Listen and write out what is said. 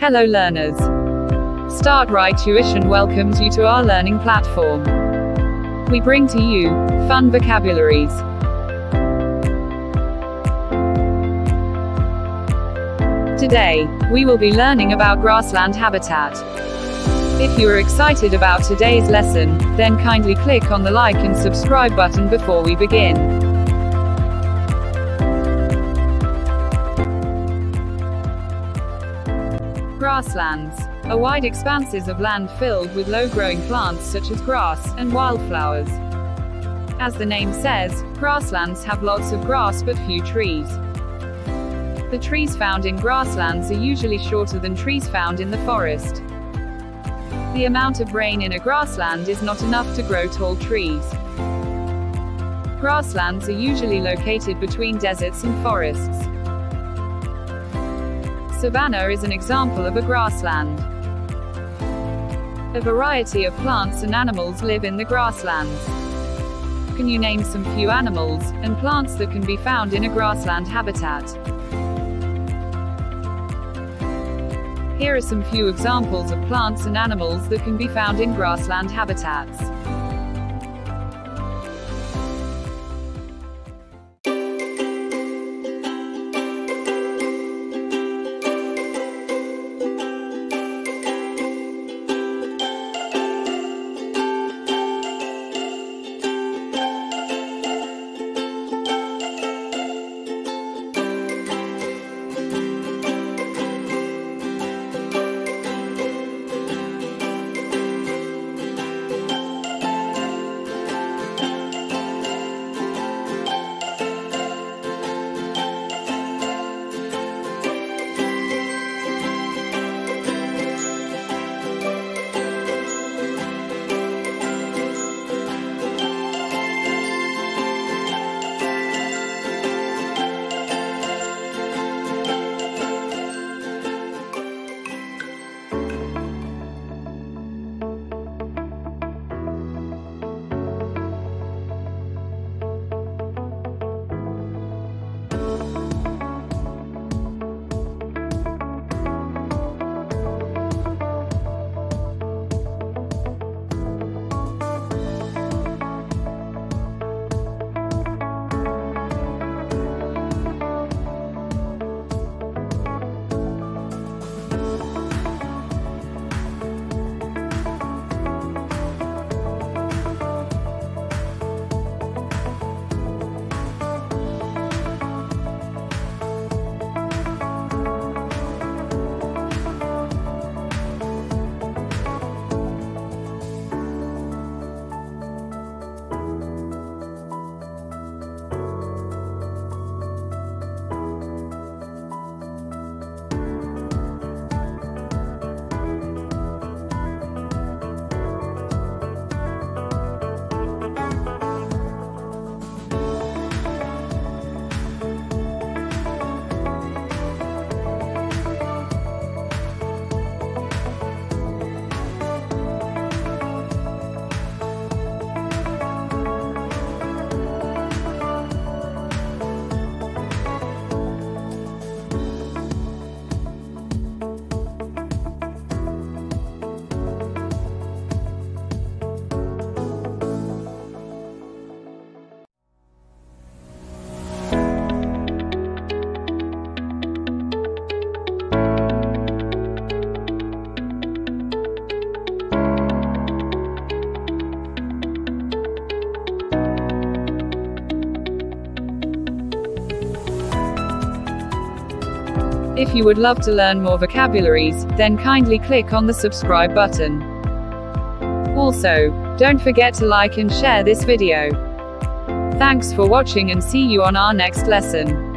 Hello learners. Start Right Tuition welcomes you to our learning platform. We bring to you fun vocabularies. Today, we will be learning about grassland habitat. If you are excited about today's lesson, then kindly click on the like and subscribe button before we begin. Grasslands are wide expanses of land filled with low-growing plants such as grass and wildflowers. As the name says, grasslands have lots of grass but few trees. The trees found in grasslands are usually shorter than trees found in the forest. The amount of rain in a grassland is not enough to grow tall trees. Grasslands are usually located between deserts and forests. Savanna is an example of a grassland. A variety of plants and animals live in the grasslands. Can you name some few animals and plants that can be found in a grassland habitat? Here are some few examples of plants and animals that can be found in grassland habitats. If you would love to learn more vocabularies, then kindly click on the subscribe button. Also, don't forget to like and share this video. Thanks for watching and see you on our next lesson.